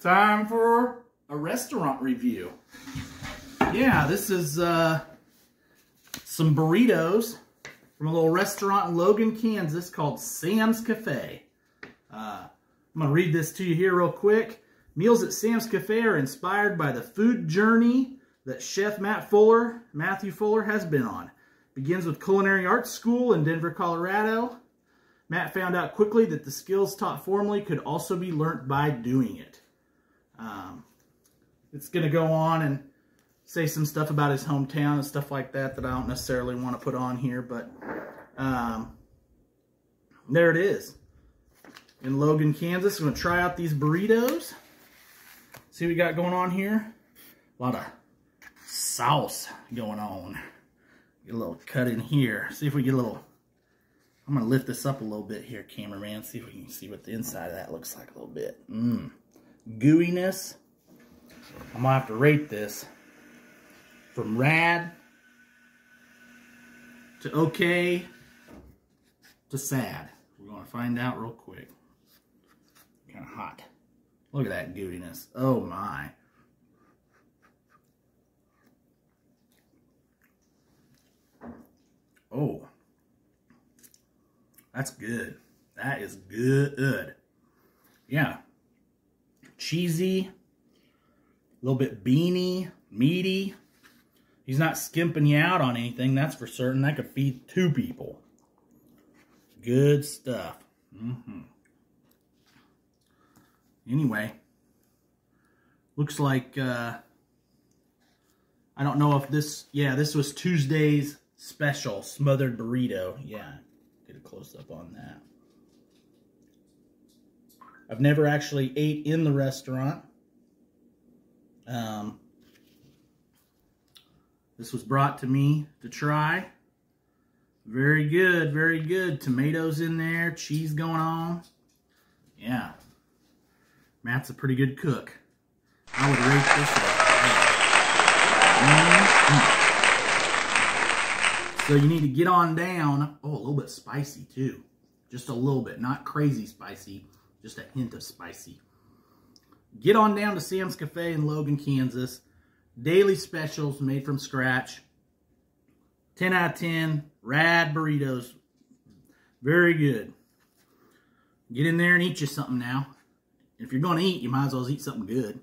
time for a restaurant review. Yeah, this is uh, some burritos from a little restaurant in Logan, Kansas called Sam's Cafe. Uh, I'm going to read this to you here real quick. Meals at Sam's Cafe are inspired by the food journey that Chef Matt Fuller, Matthew Fuller, has been on. Begins with culinary arts school in Denver, Colorado. Matt found out quickly that the skills taught formally could also be learnt by doing it. Um, it's going to go on and say some stuff about his hometown and stuff like that that I don't necessarily want to put on here, but um, there it is. In Logan, Kansas, I'm going to try out these burritos. See what we got going on here? A lot of sauce going on. Get a little cut in here. See if we get a little I'm to lift this up a little bit here, cameraman. See if we can see what the inside of that looks like a little bit. Mmm. Gooiness. I'm to have to rate this from rad to okay to sad. We're to find out real quick. Kind of hot. Look at that gooiness. Oh my. Oh. That's good. That is good. Yeah. Cheesy. A little bit beany. Meaty. He's not skimping you out on anything. That's for certain. That could feed two people. Good stuff. Mm -hmm. Anyway. Looks like... Uh, I don't know if this... Yeah, this was Tuesday's special. Smothered burrito. Yeah get a close-up on that. I've never actually ate in the restaurant. Um, this was brought to me to try. Very good, very good. Tomatoes in there, cheese going on. Yeah. Matt's a pretty good cook. I would rate this up. So you need to get on down. Oh, a little bit spicy too. Just a little bit. Not crazy spicy. Just a hint of spicy. Get on down to Sam's Cafe in Logan, Kansas. Daily specials made from scratch. 10 out of 10. Rad burritos. Very good. Get in there and eat you something now. If you're going to eat, you might as well eat something good.